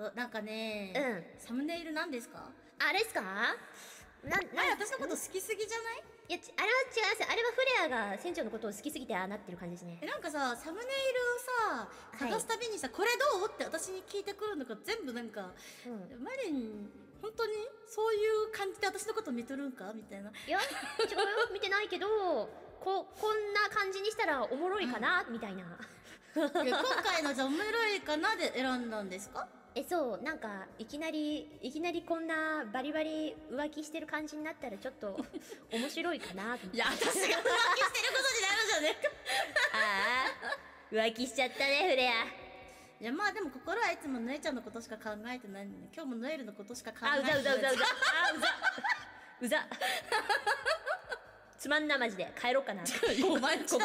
そうなんかね、うんサムネイルなんですか？あれっすか？な、な、私のこと好きすぎじゃない？いや、ちあれは違います。あれはフレアが船長のことを好きすぎてああなってる感じですねえ。なんかさサムネイルをさはい探すたびにさ、これどうって私に聞いてくるのが全部なんか、うん。マリン本当にそういう感じで私のこと見とるんか？みたいないや、違うよ。見てないけど、こ、こんな感じにしたらおもろいかな、みたいな。いや今回のじゃあおもろいかなで選んだんですか？え、そう、なんか、いきなり、いきなりこんなバリバリ浮気してる感じになったらちょっと 面白いかなと思って。いや私が浮気してることになるじゃねえかああ、浮気しちゃったね、フレア。いやまあでも心はいつもノエちゃんのことしか考えてないんで、ね、今日もノエルのことしか考えあ、うてないざうざうざうざ。あ、うざ。うざ。つまんな、マジで。帰ろうかな。お前ちゃん